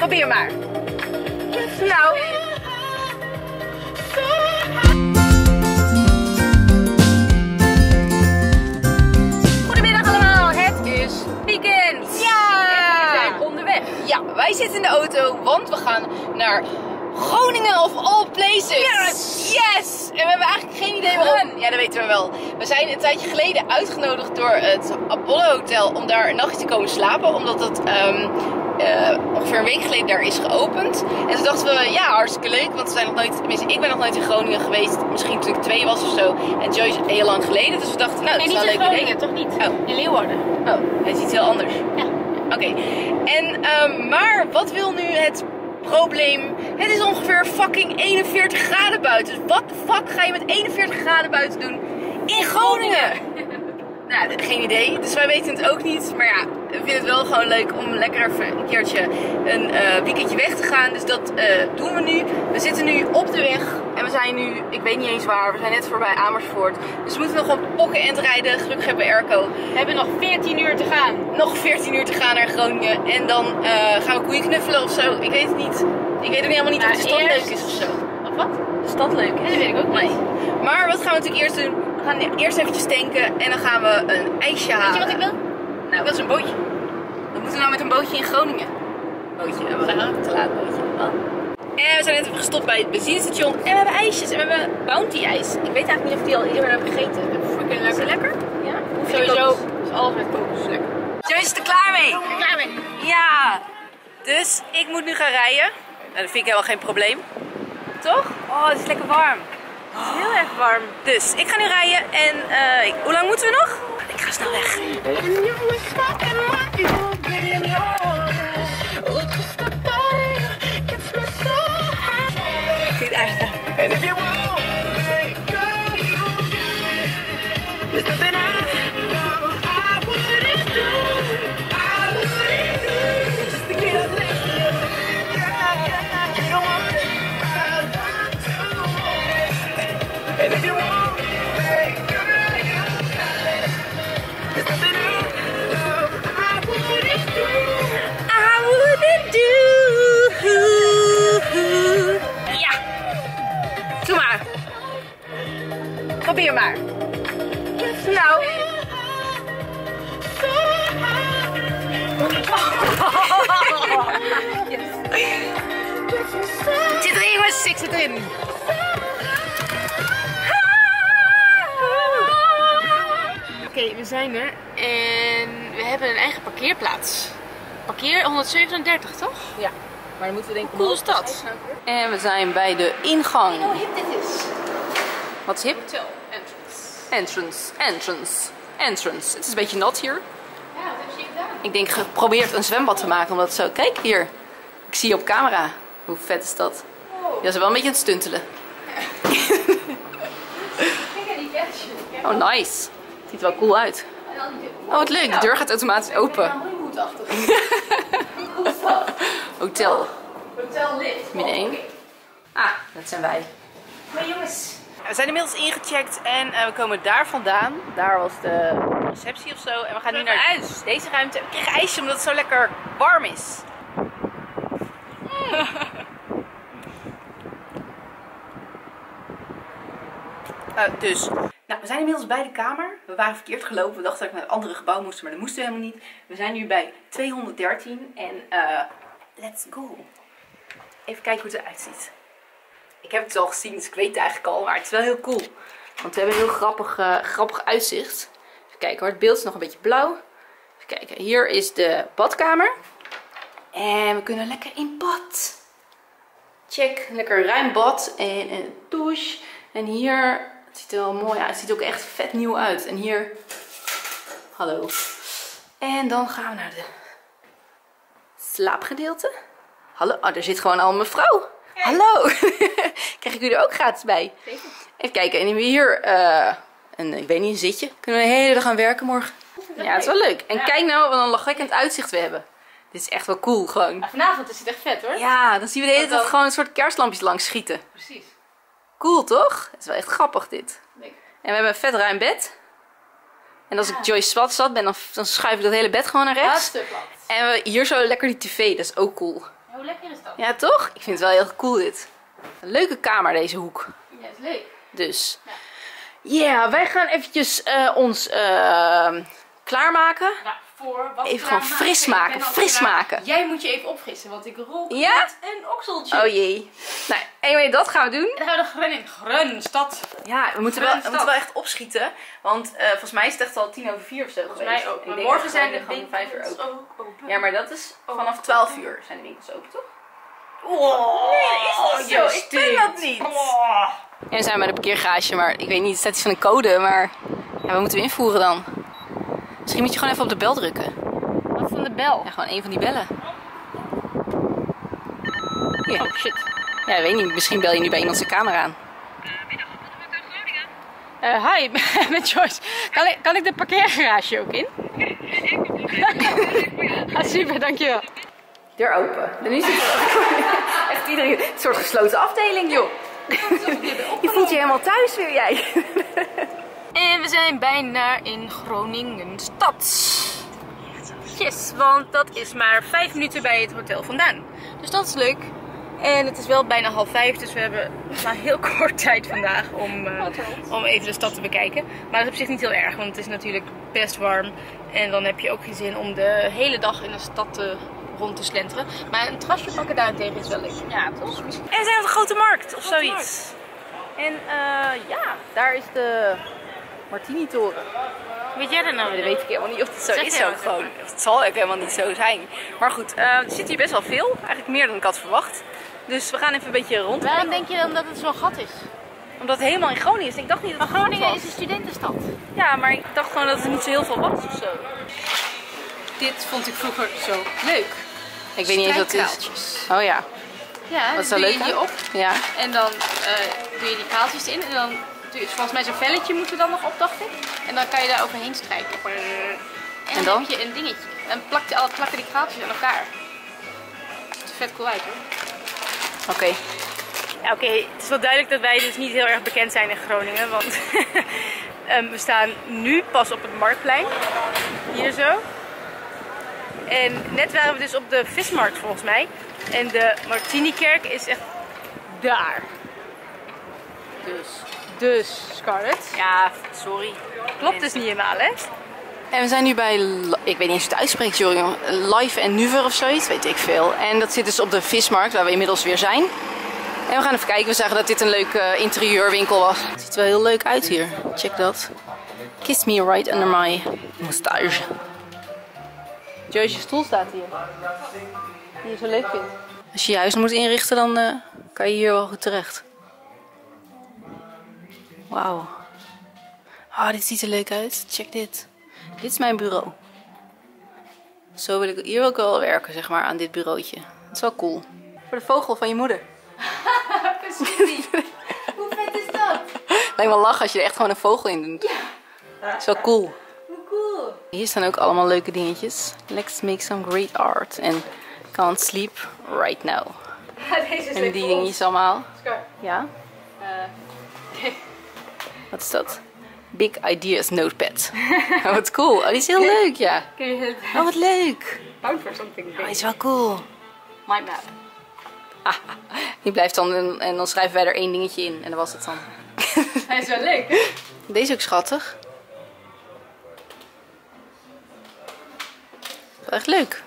Probeer maar. Nou. Goedemiddag allemaal, het is weekend. Ja! En we zijn onderweg. Ja, wij zitten in de auto, want we gaan naar Groningen of all places. Yes! Yes! En we hebben eigenlijk geen idee waarom. Ja, dat weten we wel. We zijn een tijdje geleden uitgenodigd door het Apollo Hotel om daar een nachtje te komen slapen. Omdat het ehm, eh, ongeveer een week geleden daar is geopend. En toen dachten we, ja, hartstikke leuk. Want we zijn nog nooit, tenminste, ik ben nog nooit in Groningen geweest. Misschien toen ik twee was of zo. En Joyce heel lang geleden. Dus we dachten, nou, dat Nee, is wel in leuk idee. Groningen, toch niet? Oh. In Leeuwarden. Oh, hij is iets heel anders. Ja. Oké. En, ehm, maar wat wil nu het probleem? Het is ongeveer fucking 41 graden buiten. Dus wat de fuck ga je met 41 graden buiten doen in Groningen? Nou, geen idee. Dus wij weten het ook niet. Maar ja, we vinden het wel gewoon leuk om lekker even een keertje een eh, weekendje weg te gaan. Dus dat eh, doen we nu. We zitten nu op de weg. En we zijn nu, ik weet niet eens waar, we zijn net voorbij Amersfoort. Dus we moeten nog een pokken end rijden. Gelukkig hebben we airco. We hebben nog 14 uur te gaan. Nog 14 uur te gaan naar Groningen. En dan eh, gaan we koeien knuffelen of zo. Ik weet het niet. Ik weet ook helemaal niet Nou, of de stad eerst- leuk is of zo. Of wat? De stad leuk is? dat weet ik ook niet. Nee. Maar wat gaan we natuurlijk eerst doen? We gaan eerst eventjes tanken en dan gaan we een ijsje halen. Weet je wat ik wil? Nou, dat is een bootje. Wat moeten we nou met een bootje in Groningen? Bootje, was een te laat bootje. En we zijn net even gestopt bij het benzinestation. En we hebben ijsjes. En we hebben Bounty ijs. Ik weet eigenlijk niet of die al eerder hebben gegeten. Freaking Is het lekker? Ja. Sowieso is alles met kokos lekker. Joyce is er klaar mee. Klaar mee. Ja. Dus ik moet nu gaan rijden. Nou, dat vind ik helemaal geen probleem. Toch? Oh, het is lekker warm. Heel erg warm. Dus ik ga nu rijden en eh, hoe lang moeten we nog? Ik ga snel weg. Maar. Nou. Ik zit erin, jongens. Ik zit erin. Oké, we zijn er. En we hebben een eigen parkeerplaats. Parkeer 137, toch? Ja, maar dan moeten we denken... Cool stad. En we zijn bij de ingang. Hoe hip dit is. Wat is hip? Hotel entrance. Entrance, entrance. Het is een beetje nat hier. Ja, wat heb je gedaan? Ik denk geprobeerd een zwembad te maken, omdat zo... Kijk hier. Ik zie je op camera. Hoe vet is dat? Wow. Ja, ze is wel een beetje aan het stuntelen. Kijk naar die badge. Oh, nice. Ziet er wel cool uit. Oh, wat leuk. De deur gaat automatisch open. Hollywood-achtig. Hotel. Hotel lift. Min één. Ah, dat zijn wij. Maar jongens. We zijn inmiddels ingecheckt en eh, we komen daar vandaan. Daar was de receptie of zo. En we gaan nu naar ijs. deze ruimte. We krijgen ijsje omdat het zo lekker warm is. Eh, dus, nou, we zijn inmiddels bij de kamer. We waren verkeerd gelopen. We dachten dat we naar het andere gebouw moesten, maar dat moesten we helemaal niet. We zijn nu bij 213 en eh, let's go. Even kijken hoe het eruit ziet. Ik heb het al gezien, dus ik weet het eigenlijk al, maar het is wel heel cool. Want we hebben een heel grappig, eh, grappig uitzicht. Even kijken hoor, het beeld is nog een beetje blauw. Even kijken, hier is de badkamer. En we kunnen lekker in bad. Check, lekker ruim bad en een douche. En hier, het ziet er wel mooi uit. Het ziet ook echt vet nieuw uit. En hier, hallo. En dan gaan we naar de slaapgedeelte. Hallo, oh, er zit gewoon al een mevrouw. Hallo. Krijg ik er ook gratis bij? Zeker. Even kijken, en hebben we hier eh, een, ik weet niet, een zitje. Kunnen we de hele dag gaan werken morgen? Ja, het is wel leuk. En Ja. kijk nou wat een lachwekkend uitzicht we hebben. Dit is echt wel cool gewoon. Maar vanavond is het echt vet hoor. Ja, dan zien we de hele tijd gewoon een soort kerstlampjes langs schieten. Precies. Cool toch? Het is wel echt grappig dit. Leuk. En we hebben een vet ruim bed. En als ik Joyce Swat zat ben, dan, dan schuif ik dat hele bed gewoon naar rechts. En we, hier zo lekker die tv, dat is ook cool. Hoe lekker de stad. Ja, toch? Ik vind het wel heel cool dit. Een leuke kamer deze hoek. Ja, is leuk. Dus. Ja, wij gaan eventjes eh, ons eh, klaarmaken. Ja, voor wat Even gewoon gaan fris maken. fris klaar. maken. Jij moet je even opfrissen, want ik rol Ja? met een okseltje. Oh jee. Nou, anyway, dat gaan we doen. En dan gaan we de grun in. Grun, stad. Ja, we moeten, wel, we moeten wel echt opschieten. Want eh, volgens mij is het echt al tien over vier of zo Volgens geweest. mij ook. Maar morgen zijn de gewoon vijf uur winkels open. ook open. Ja, maar dat is Oh. vanaf 12 uur zijn de winkels open, toch? Wow. Nee, is niet zo. Ik ben dat niet. En we zijn bij de parkeergarage, maar ik weet niet, het staat iets van een code, maar ja, wat moeten we invoeren dan? Misschien moet je gewoon even op de bel drukken. Wat van de bel? Ja, gewoon een van die bellen. Ja. Oh shit. ja, weet niet, misschien bel je nu bij iemand zijn kamer aan. Eh, hi, met Joyce. Kan ik, kan ik de parkeergarage ook in? ah, super, dankjewel. Deur open. En nu zit er echt iedereen, een soort gesloten afdeling, joh. Je voelt je helemaal thuis weer, jij. En we zijn bijna in Groningen stad. Yes, want dat is maar vijf minuten bij het hotel vandaan. Dus dat is leuk. En het is wel bijna half vijf, dus we hebben maar heel kort tijd vandaag om, eh, om even de stad te bekijken. Maar dat is op zich niet heel erg, want het is natuurlijk best warm. En dan heb je ook geen zin om de hele dag in de stad te, rond te slenteren. Maar een trasje pakken daarentegen is wel leuk. Ja, toch? En we zijn op de Grote Markt of Grote zoiets. En eh, ja, daar is de Martini-toren. Weet jij dat nou? Maar dat weet ik helemaal niet of het zo Zeg is ook maar, gewoon. Het zal ook helemaal niet zo zijn. Maar goed, eh, er zit hier best wel veel. Eigenlijk meer dan ik had verwacht. Dus we gaan even een beetje rond. Waarom denk je dan dat het zo'n gat is? Omdat het helemaal in Groningen is. Ik dacht niet dat Maar het groot Groningen was. is een studentenstad. Ja, maar ik dacht gewoon dat er niet zo heel veel was of zo. Dit vond ik vroeger zo leuk. Ik weet niet eens wat het is. Oh ja. Ja, Wat is doe leuk je die op Ja. en dan eh, doe je die kraaltjes in en dan je volgens mij zo'n velletje moet er dan nog op, dacht ik. En dan kan je daar overheen strijken. En, En dan, dan? heb je een dingetje. Dan plak je, plakken die kraaltjes aan elkaar. Ziet er vet cool uit hoor. Oké. Ja, Oké, het is wel duidelijk dat wij dus niet heel erg bekend zijn in Groningen. Want ehm, we staan nu pas op het Marktplein. Hier zo. En net waren we dus op de vismarkt volgens mij. En de Martinikerk is echt daar. Dus. Dus, Scarlett. Ja, sorry. Klopt dus niet helemaal, hè? En we zijn nu bij, ik weet niet eens hoe het uitspreekt, jongen. Live en Nuver of zoiets, weet ik veel. En dat zit dus op de vismarkt, waar we inmiddels weer zijn. En we gaan even kijken, we zagen dat dit een leuke eh, interieurwinkel was. Het ziet er wel heel leuk uit hier, check dat. Kiss me right under my moustache. Joyce, je stoel staat hier. Die je zo leuk vindt. Als je je huis moet inrichten, dan eh, kan je hier wel goed terecht. Wauw. Oh, dit ziet er leuk uit. Check dit. Dit is mijn bureau. Zo wil ik, hier wil ik wel werken, zeg maar, aan dit bureautje. Dat is wel cool. Voor de vogel van je moeder. Hoe vet is dat? Lijkt me lachen als je er echt gewoon een vogel in doet. Dat is wel cool. Hoe cool. Hier staan ook allemaal leuke dingetjes. Let's make some great art. En can't sleep right now. Deze is En die dingetjes allemaal. Ja? Wat is dat? Big Ideas Notepad. Oh, wat cool. Oh, die is heel leuk, ja. kun je het Oh, wat leuk. bound for something? Oh, die is wel cool. Mindmap. Die blijft dan en dan schrijven wij er één dingetje in. En dat was het dan. Hij is wel leuk. Deze is ook schattig. Wel echt leuk.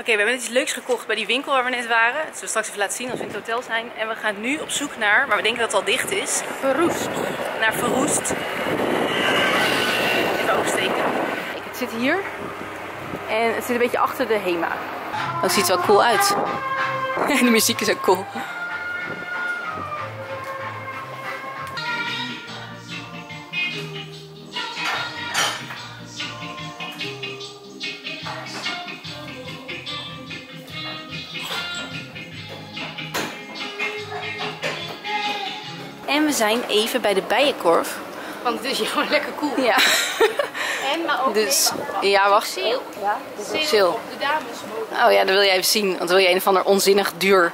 Oké, we hebben net iets leuks gekocht bij die winkel waar we net waren. Dat zullen we straks even laten zien als we in het hotel zijn. En we gaan nu op zoek naar, maar we denken dat het al dicht is. Verroest. Naar Verroest. Even oversteken. Kijk, het zit hier. En het zit een beetje achter de HEMA. Dat ziet er wel cool uit. En de muziek is ook cool. We zijn even bij de bijenkorf. Want het is hier gewoon lekker cool. Ja. En, maar ook Dus, nee, wacht, ja, wacht. Sale. Ja, dit Sale is sale. op de damesmode. Oh ja, dat wil jij even zien. Want wil je een of ander onzinnig duur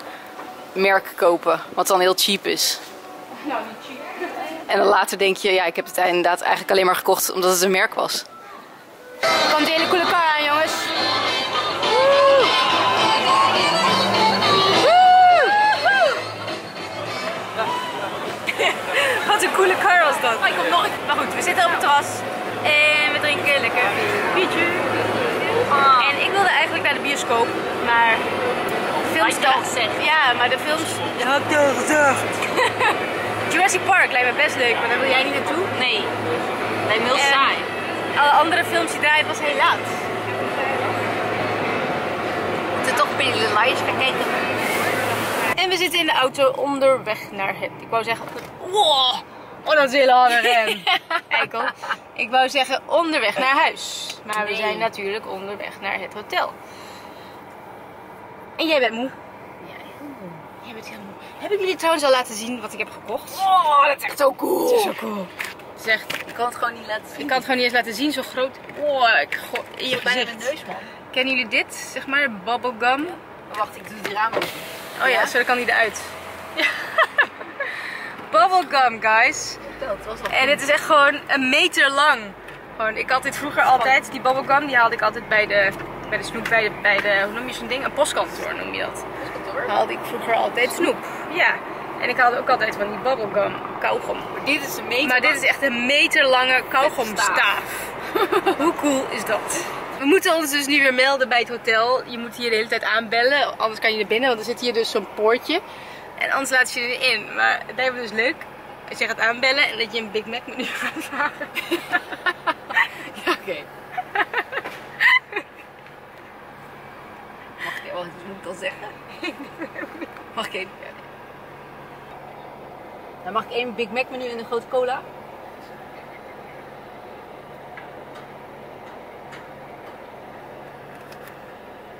merk kopen. Wat dan heel cheap is. Nou, niet cheap. En dan later denk je, ja, ik heb het inderdaad eigenlijk alleen maar gekocht omdat het een merk was. Er komt een hele coole glas. En we drinken lekker biertje. En ik wilde eigenlijk naar de bioscoop, maar de films? Ja, maar de films. Ja, had ik gezegd. Jurassic Park lijkt me best leuk, maar daar wil jij niet naartoe. Nee, lijkt me heel En- saai. Alle andere films die draaien was heel laat. We moeten toch Pretty Little Liars gaan kijken. En we zitten in de auto onderweg naar het. Ik wou zeggen. Wow, oh, dat is hele harde rem. Eikel. Ik wou zeggen onderweg naar huis. Maar we Nee. zijn natuurlijk onderweg naar het hotel. En jij bent moe. Jij bent heel moe. Heb ik jullie trouwens al laten zien wat ik heb gekocht? Oh, dat is echt zo cool. Het is zo cool. Het echt, Ik kan het gewoon niet laten zien. ik kan het gewoon niet eens laten zien, zo groot. Oh, ik go- in je bijna mijn neus, man. Kennen jullie dit? Zeg maar, bubblegum. Oh, wacht, ik doe die raam open. Oh ja, Ja? zo kan die eruit. Bubblegum, guys. Dat was wel En het is echt gewoon een meter lang. Gewoon, ik had dit vroeger altijd, die bubblegum, die haalde ik altijd bij de, bij de snoep, bij de, bij de, hoe noem je zo'n ding? Een postkantoor noem je dat. kantoor. Haalde ik vroeger altijd snoep. Ja. En ik haalde ook altijd van die bubblegum, kauwgom. Dit is een meter. Maar dit is echt een meter lange kauwgomstaaf. Hoe cool is dat? We moeten ons dus nu weer melden bij het hotel. Je moet hier de hele tijd aanbellen, anders kan je er binnen, want er zit hier dus zo'n poortje. En anders laat je je erin. Maar het lijkt me dus leuk als je gaat aanbellen en dat je een Big Mac menu gaat vragen. Ja, oké. Mag ik, wat moet ik dan zeggen? Mag ik even? Dan mag ik één Big Mac menu en een grote cola?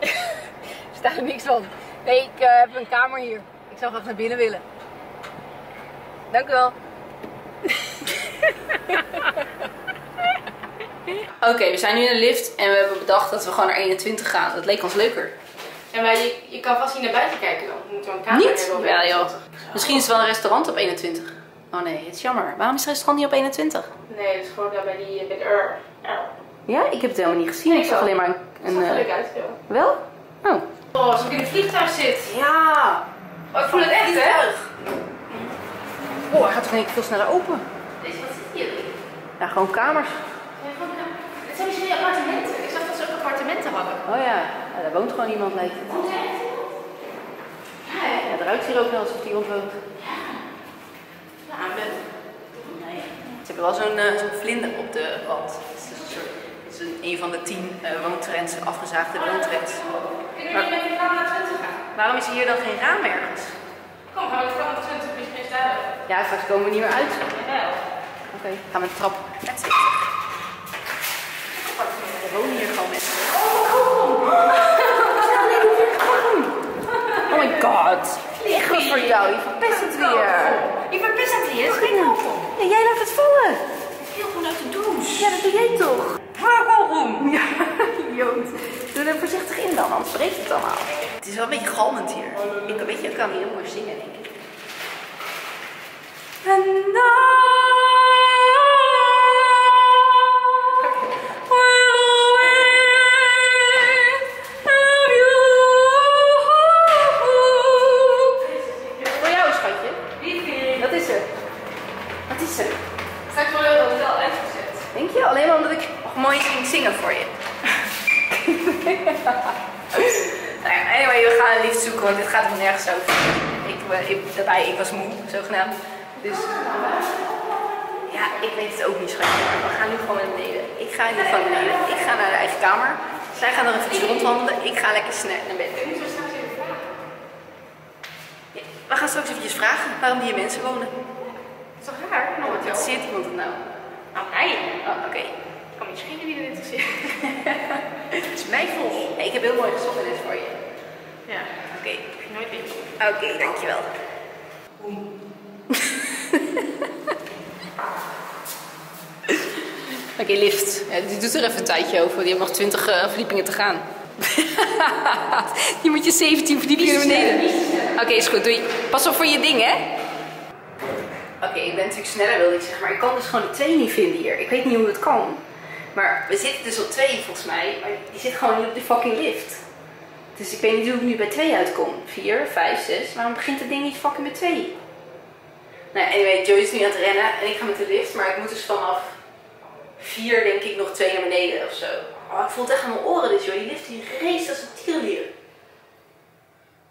Er staat er niks van. Nee, ik eh, heb een kamer hier. Ik zou graag naar binnen willen. Dank u wel. Oké, we zijn nu in de lift en we hebben bedacht dat we gewoon naar 21 gaan. Dat leek ons leuker. Ja, maar je, je kan vast niet naar buiten kijken dan. We moeten wel een kamer Niet? hebben. 21. joh. Misschien is het wel een restaurant op 21. Oh nee, het is jammer. Waarom is het restaurant niet op 21? Nee, dat is gewoon daar bij die bij de Ur. Ur. Ja, ik heb het helemaal niet gezien. Ik zag alleen maar een... Het zag er een leuk eh, uit. joh. wel? Oh. Oh, alsof ik in het vliegtuig zit. Ja. Oh, ik voel het echt, hè? Oh, hij gaat toch keer veel sneller open. Deze, wat zit hier? Ja, gewoon kamers. Ja, Dit zijn misschien appartementen. Ik zag dat ze ook appartementen hadden. Oh ja. ja daar woont gewoon iemand, lijkt het. Ja, het ruikt hier ook wel alsof iemand woont. Ja, met... Nee. Ze hebben wel zo'n eh, zo'n vlinder op de wand. Het is, een soort, het is een, een van de tien eh woontrends, afgezaagde woontrends. Ik weet niet of ik naar 20 gaan. Waarom is hier dan geen raam ergens? Kom, gaan we van 20 misschien staan. Ja, straks komen we niet meer uit. Jawel. Oké, gaan we een trap. That's it. Er wonen hier gewoon mensen. Oh my god. Echt voor jou. Je verpest het weer. Je verpest het hier. Het is geen welkom. Ja, jij laat het vallen. Heel goed uit de douche. Ja, dat doe jij toch? Waarom? Ja, idioot. Doe er voorzichtig in dan, anders breekt het allemaal. Het is wel een beetje galmend hier. Ik, weet je, ik kan hier heel mooi zingen, denk ik. And Voor ik, was moe, zogenaamd. Dus ja, ik weet het ook niet, schatje. Maar we gaan nu gewoon naar beneden. Ik ga in ieder geval naar beneden. Ik ga naar de eigen kamer. Zij gaan nog even rondwandelen. Ik ga lekker snel naar bed. Ja, we gaan straks eventjes vragen waarom hier mensen wonen. Dat is toch raar? Nou, hotel. Interesseert iemand het nou? Nou, mij. Oh, oké. Ik kan me schelen wie er interesseert. Het is mij vol. Ik heb heel mooi gezocht net voor je. Ja, Oké. nooit weten. Oké, dankjewel. Oké, lift. Ja, die doet er even een tijdje over. Die heeft nog 20 eh, verdiepingen te gaan. die moet je 17 verdiepingen naar beneden. Oké, is goed. Doei. Pas op voor je ding, hè? Oké, ik ben natuurlijk sneller, wilde ik zeggen. Maar ik kan dus gewoon die twee niet vinden hier. Ik weet niet hoe het kan. Maar we zitten dus op twee, volgens mij. Maar die zit gewoon niet op die fucking lift. Dus ik weet niet hoe ik nu bij 2 uitkom. 4, 5, 6. Waarom begint het ding niet fucking met 2? Nou, anyway, Joey is nu aan het rennen en ik ga met de lift. Maar ik moet dus vanaf vier, denk ik, nog twee naar beneden of zo. Oh, ik voel het echt aan mijn oren dus, joh. Die lift die race als een tierenlier.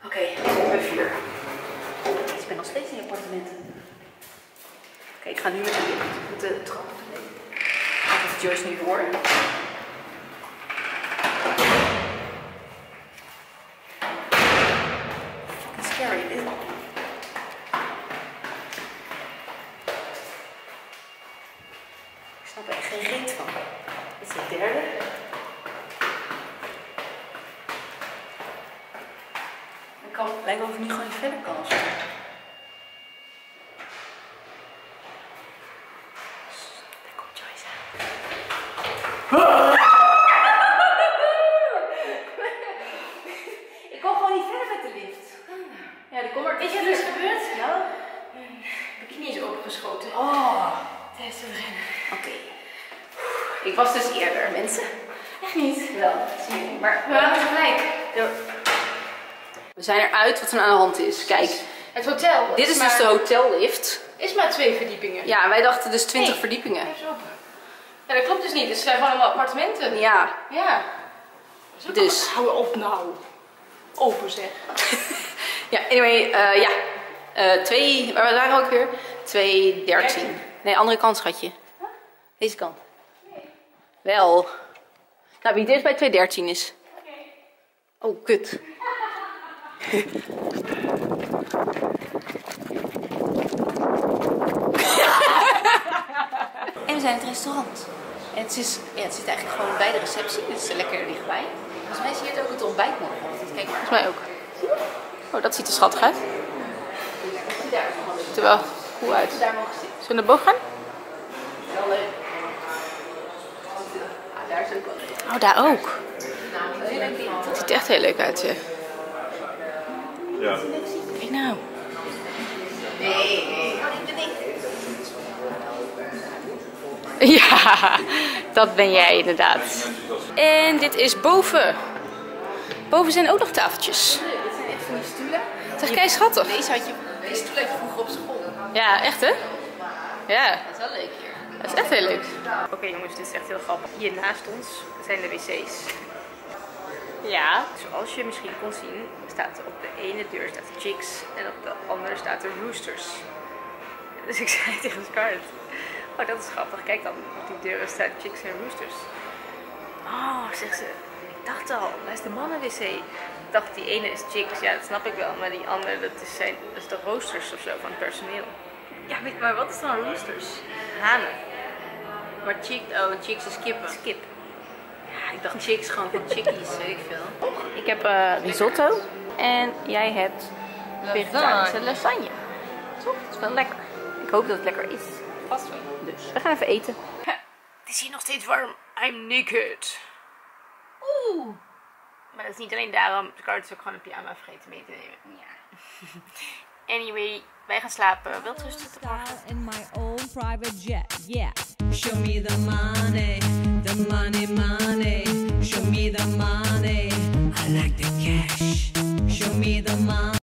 Oké, ik ben bij vier. Ik ben nog steeds in appartementen. Oké, ik ga nu met de, met de trap beneden. Ik dat Joyce nu hoor. Fucking scary, dit. Ik snap er echt geen reet van. Dit is de derde. Ik kan, lijkt wel of ik nu gewoon niet verder kan of zo. Daar komt Joyce aan. Ik kon gewoon niet verder met de lift. Ja, die komt er. Weet je wat er is gebeurd? Nou? Mijn bikini is opengeschoten. Oh. Tijdens het rennen. Oké. Ik was dus eerder, mensen. Echt niet? Wel, zie je niet. Maar we waren tegelijk. We zijn eruit wat er aan de hand is. Kijk, Het hotel. dit is dus de hotellift. is maar twee verdiepingen. Ja, wij dachten dus 20 Nee. verdiepingen. Ja, dat klopt dus niet. Het zijn gewoon allemaal appartementen. Ja, Ja. Dus. Hou op nou. Open zeg. ja anyway, eh, ja. Eh twee, waar waren we ook weer? 213. Nee, andere kant, schatje. Deze kant. Wel. Nou, wie dicht bij 213 is. Oh, kut. En we zijn in het restaurant. En het, is, ja, het zit eigenlijk gewoon bij de receptie. Het is lekker dichtbij. Volgens mij zie je het ook het ontbijt morgen. Kijk maar. Volgens mij ook. Oh, dat ziet er schattig uit. Ziet er wel cool uit. Zullen we naar boven gaan? Wel leuk. Ah, daar is ook wel leuk. Oh, daar ook. Het ziet er echt heel leuk uit, ja. Ja. Kijk nou. Nee, nee. Ja, dat ben jij inderdaad. En dit is boven. Boven zijn ook nog tafeltjes. Leuk, dit zijn echt van die stoelen. Zeg, kei schattig. Deze had je, deze stoel had je vroeger op school. Ja, echt hè? Ja, Dat is wel leuk hier. dat is echt heel leuk. Oké jongens, dit is echt heel grappig. Hier naast ons zijn de wc's. Ja. Zoals je misschien kon zien, staat op de ene deur staat Chicks en op de andere staat er Roosters. Dus ik zei tegen Scarlett, oh dat is grappig, kijk dan, op die deuren staat Chicks en Roosters. Oh, zegt ze, ik dacht al, waar is de mannen-wc? Ik dacht, die ene is Chicks, ja dat snap ik wel, maar die andere, dat is, zijn, dat is de roosters of zo van het personeel. Ja, maar wat is dan roosters? Hanen. Maar chick, oh, chicks is kippen. Skip. Ik dacht chicks gewoon van chickies, weet ik veel. Ik heb eh, risotto en jij hebt vegetarische lasagne. Toch? Dat is wel lekker. Ik hoop dat het lekker is. Vast wel. Dus we gaan even eten. Het is hier nog steeds warm. I'm naked. Oeh. Maar dat is niet alleen daarom. Scarlett is ook gewoon een pyjama vergeten mee te nemen. Ja. anyway, wij gaan slapen. Wel rustig te morgen. in my own private jet. Yeah. Show me the money, the money, money. Show me the money. I like the cash. Show me the money.